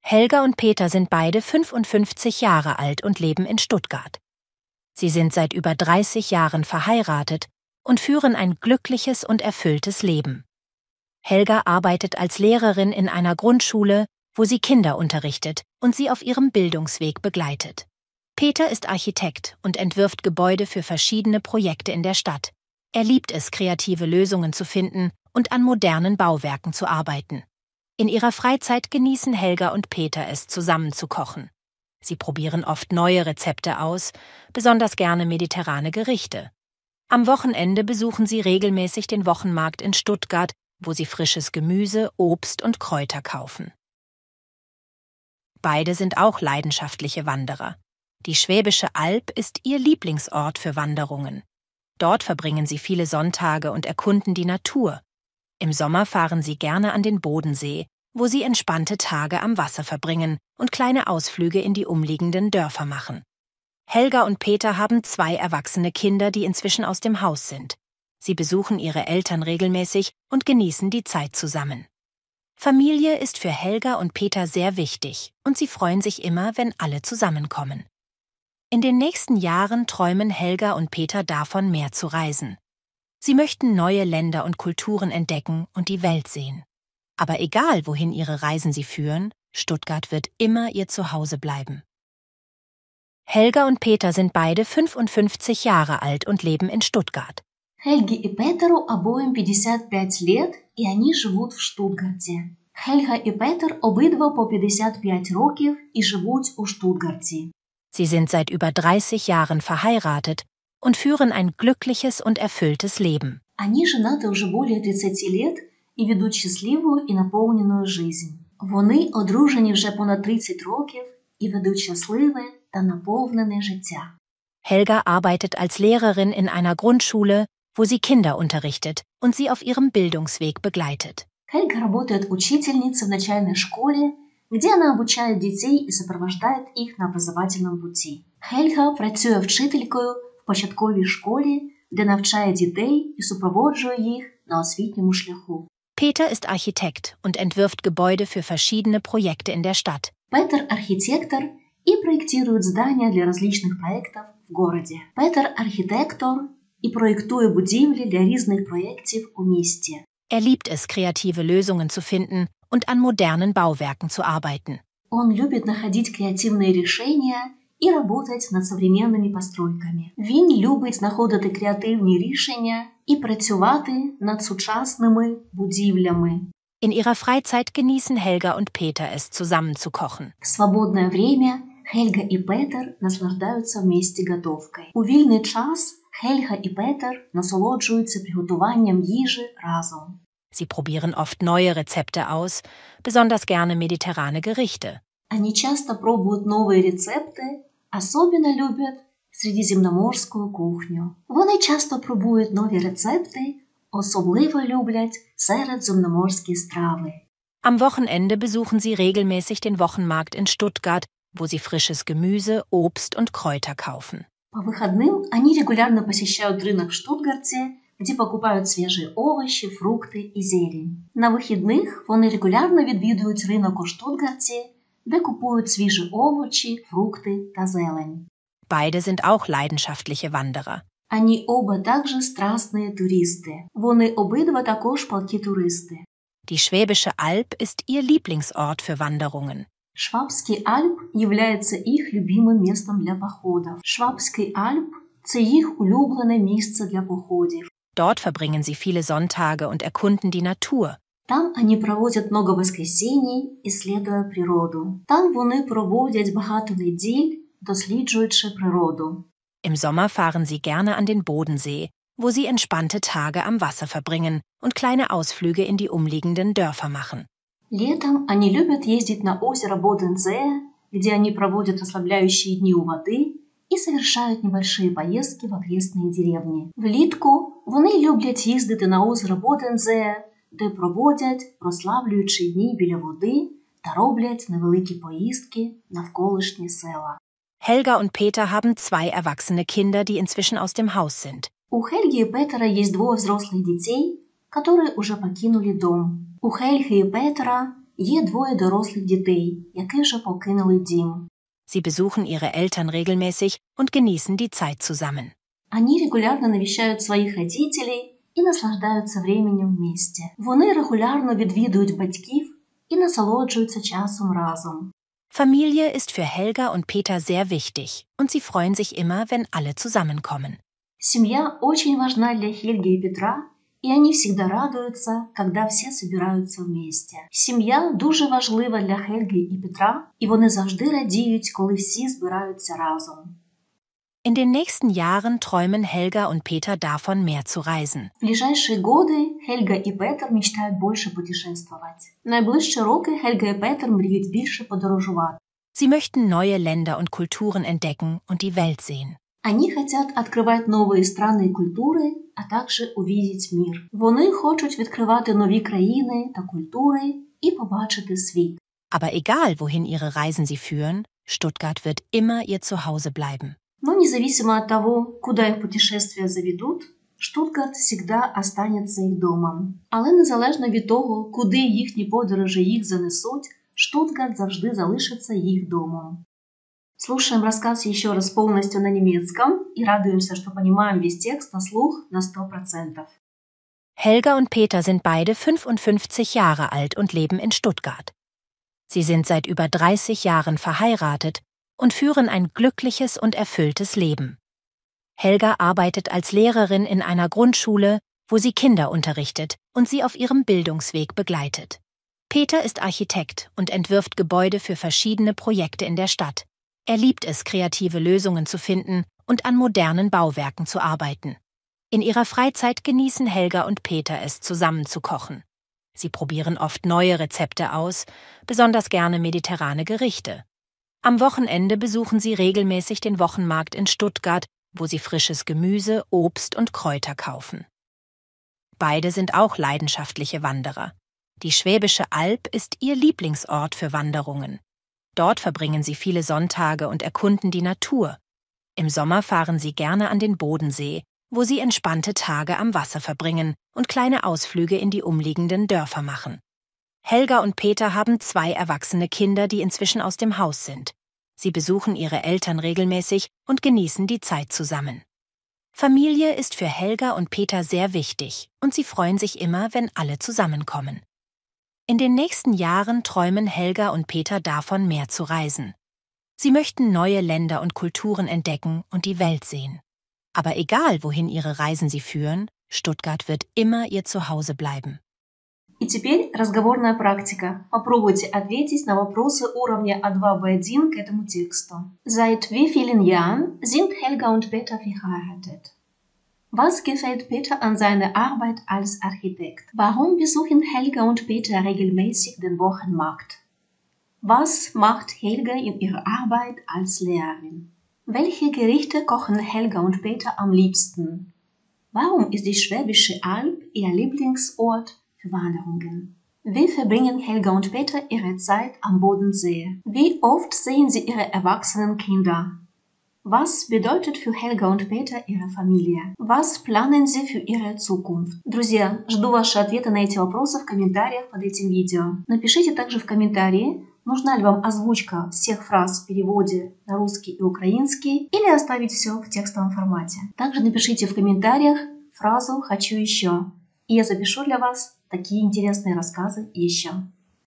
Helga und Peter sind beide 55 Jahre alt und leben in Stuttgart. Sie sind seit über 30 Jahren verheiratet und führen ein glückliches und erfülltes Leben. Helga arbeitet als Lehrerin in einer Grundschule, wo sie Kinder unterrichtet und sie auf ihrem Bildungsweg begleitet. Peter ist Architekt und entwirft Gebäude für verschiedene Projekte in der Stadt. Er liebt es, kreative Lösungen zu finden und an modernen Bauwerken zu arbeiten. In ihrer Freizeit genießen Helga und Peter es, zusammen zu kochen. Sie probieren oft neue Rezepte aus, besonders gerne mediterrane Gerichte. Am Wochenende besuchen sie regelmäßig den Wochenmarkt in Stuttgart, wo sie frisches Gemüse, Obst und Kräuter kaufen. Beide sind auch leidenschaftliche Wanderer. Die Schwäbische Alb ist ihr Lieblingsort für Wanderungen. Dort verbringen sie viele Sonntage und erkunden die Natur. Im Sommer fahren sie gerne an den Bodensee, wo sie entspannte Tage am Wasser verbringen und kleine Ausflüge in die umliegenden Dörfer machen. Helga und Peter haben zwei erwachsene Kinder, die inzwischen aus dem Haus sind. Sie besuchen ihre Eltern regelmäßig und genießen die Zeit zusammen. Familie ist für Helga und Peter sehr wichtig und sie freuen sich immer, wenn alle zusammenkommen. In den nächsten Jahren träumen Helga und Peter davon, mehr zu reisen. Sie möchten neue Länder und Kulturen entdecken und die Welt sehen. Aber egal, wohin ihre Reisen sie führen, Stuttgart wird immer ihr Zuhause bleiben. Helga und Peter sind beide 55 Jahre alt und leben in Stuttgart. Хельге и Петеру обоим 55 лет, и они живуть в Штутгарті. Хельга і Петер обидва по 55 років і живуть у Штутгарті. Sie sind seit über 30 Jahren verheiratet und führen ein glückliches und erfülltes Leben. Они женаты вже более 30 лет і ведуть щасливу і наповнену жизнь. Вони одружені вже понад 30 років і ведуть щасливе та наповнене життя. Helga arbeitet als Lehrerin in einer Grundschule, wo sie Kinder unterrichtet und sie auf ihrem Bildungsweg begleitet. Хельга работает учительницей в начальной школе, где она обучает детей и сопровождает их на образовательном пути. Хельга працює вчителькою в початковій школі, де навчає дітей і супроводжує їх на освітньому шляху. Peter ist Architekt und entwirft Gebäude für verschiedene Projekte in der Stadt. Петер – архитектор и проектирует здания для различных проектов в городе. Петер – архітектор і проєктує будівлі для різних проєктів у місті. Er liebt es, kreative Lösungen zu finden und an modernen Bauwerken zu arbeiten. Он любит находить креативные решения і работать над современними постройками. Він любить знаходити креативні рішення і працювати над сучасними будівлями. In ihrer Freizeit genießen Helga und Peter es, zusammen zu kochen. В свободное время Хельга і Петер наслаждаються вместе готовкой. У вільний час Хельга і Петер насолоджуються приготуванням їжі разом. Sie probieren oft neue Rezepte aus, besonders gerne mediterrane Gerichte. Они часто пробуют новые рецепти, особенно люблять середземноморську кухню. Вони часто пробують нові рецепти, особливо люблять середземноморські страви. Am Wochenende besuchen sie regelmäßig den Wochenmarkt in Stuttgart, wo sie frisches Gemüse, Obst und Kräuter kaufen. По выходным они регулярно посещают рынок в Штутгарте, где покупают свежие овощи, фрукти і зелень. На вихідних вони регулярно відвідують ринок у Штутгарті, де купують свіжі овочі, фрукти та зелень. Beide sind auch leidenschaftliche Wanderer. Они оба також страстні туристи. Вони обидва також палкі туристи. Die Schwäbische Alb ist ihr Lieblingsort für Wanderungen. Швабський Альп являється їх любимим містом для походів. Швабський Альп це їх улюблене місце для походів. Dort verbringen sie viele Sonntage und erkunden die Natur. Там вони проводять много воскресінь, исследуя природу. Там вони проводять багато неділь, досліджуючи природу. Im Sommer fahren sie gerne an den Bodensee, wo sie entspannte Tage am Wasser verbringen und kleine Ausflüge in die umliegenden Dörfer machen. Летом они любят ездить на озеро Бодензее, где они проводят расслабляющие дни у воды і совершають небольшие поездки в окрестные деревні. Влітку вони люблять їздити на озеро Бодензее, де проводять прославлюючі дні біля води та роблять невеликі поїздки навколишні села. Helga und Peter haben zwei erwachsene Kinder, die inzwischen aus dem Haus sind. У Хельги и Петера есть двое взрослых детей, которые уже покинули дом. У Хельги и Петера Є двоє дорослих дітей, які вже покинули дім. Sie besuchen ihre Eltern regelmäßig und genießen die Zeit zusammen. Они регулярно навещають своїх родителей і наслаждаються временем вместе. Вони регулярно відвідують батьків і насолоджуються часом разом. Familie ist für Helga und Peter sehr wichtig und sie freuen sich immer, wenn alle zusammenkommen. Семья очень важна для Хельги и Петра, и они всегда радуются, когда все собираються вместе. Сім'я дуже важлива для Хельги і Петра, і вони завжди радіють, коли всі збираються разом. In den nächsten Jahren träumen Helga und Peter davon, mehr zu reisen. В ближайшие годы Хельга і Петр мечтають більше путешествувати. Найближчі роки Хельга і Петр мріють більше подорожувати. Sie möchten neue Länder und Kulturen entdecken und die Welt sehen. Они хотят открывать новые страны і культури, а також увидеть мир. Вони хочуть відкривати нові країни та культури і побачити світ. Aber egal, wohin ihre Reisen sie führen, Stuttgart wird immer ihr Zuhause bleiben. Но независимо от того, куда их путешествия заведут, Штутгарт всегда останется їх домом. Але незалежно від того, куди їхні подорожі їх занесуть, Штутгарт завжди залишиться їх домом. Слушаем рассказ еще раз полностью на немецком и радуемся, что понимаем весь текст на слух на 100%. Helga und Peter sind beide 55 Jahre alt und leben in Stuttgart. Sie sind seit über 30 Jahren verheiratet und führen ein glückliches und erfülltes Leben. Helga arbeitet als Lehrerin in einer Grundschule, wo sie Kinder unterrichtet und sie auf ihrem Bildungsweg begleitet. Peter ist Architekt und entwirft Gebäude für verschiedene Projekte in der Stadt. Er liebt es, kreative Lösungen zu finden und an modernen Bauwerken zu arbeiten. In ihrer Freizeit genießen Helga und Peter es, zusammen zu kochen. Sie probieren oft neue Rezepte aus, besonders gerne mediterrane Gerichte. Am Wochenende besuchen sie regelmäßig den Wochenmarkt in Stuttgart, wo sie frisches Gemüse, Obst und Kräuter kaufen. Beide sind auch leidenschaftliche Wanderer. Die Schwäbische Alb ist ihr Lieblingsort für Wanderungen. Dort verbringen sie viele Sonntage und erkunden die Natur. Im Sommer fahren sie gerne an den Bodensee, wo sie entspannte Tage am Wasser verbringen und kleine Ausflüge in die umliegenden Dörfer machen. Helga und Peter haben zwei erwachsene Kinder, die inzwischen aus dem Haus sind. Sie besuchen ihre Eltern regelmäßig und genießen die Zeit zusammen. Familie ist für Helga und Peter sehr wichtig und sie freuen sich immer, wenn alle zusammenkommen. In den nächsten Jahren träumen Helga und Peter davon, mehr zu reisen. Sie möchten neue Länder und Kulturen entdecken und die Welt sehen. Aber egal, wohin ihre Reisen sie führen, Stuttgart wird immer ihr Zuhause bleiben. И теперь разговорная практика. Попробуйте ответить на вопросы уровня А2, Б1 к этому тексту. Seit wie vielen Jahren sind Helga und Peter verheiratet? Was gefällt Peter an seiner Arbeit als Architekt? Warum besuchen Helga und Peter regelmäßig den Wochenmarkt? Was macht Helga in ihrer Arbeit als Lehrerin? Welche Gerichte kochen Helga und Peter am liebsten? Warum ist die Schwäbische Alb ihr Lieblingsort für Wanderungen? Wie verbringen Helga und Peter ihre Zeit am Bodensee? Wie oft sehen sie ihre erwachsenen Kinder? Was bedeutet für Helga und Peter ihre Familie? Was planen sie für ihre Zukunft? Друзья, жду ваши ответы на эти вопросы в комментариях под этим видео. Напишите также в комментарии, нужна ли вам озвучка всех фраз в переводе на русский и украинский, или оставить все в текстовом формате. Также напишите в комментариях фразу «хочу еще», и я запишу для вас такие интересные рассказы еще.